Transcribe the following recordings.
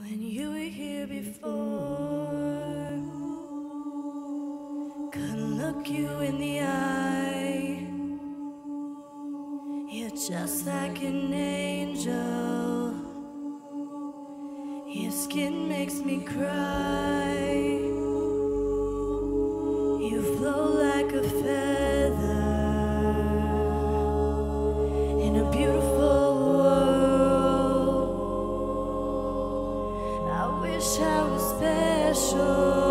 When you were here before, couldn't look you in the eye. You're just like an angel. Your skin makes me cry. You flow like a feather wish I was special.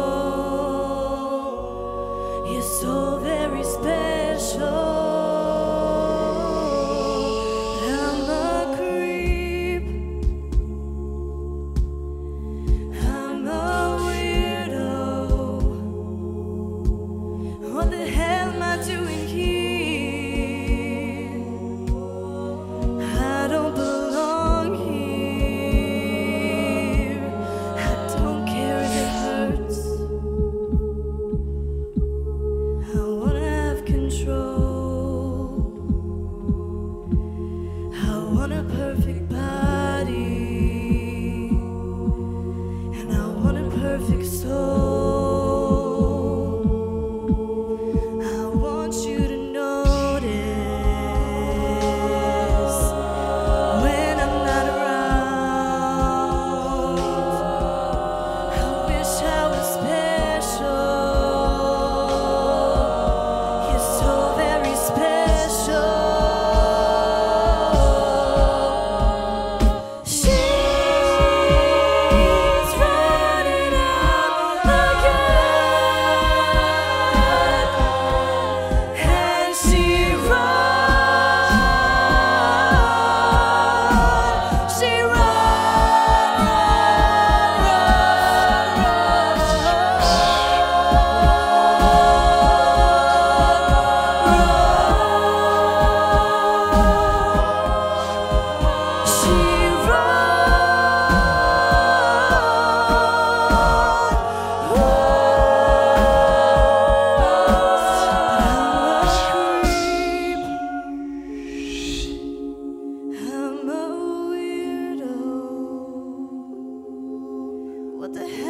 Want a perfect body. And I want a perfect soul. what the hell?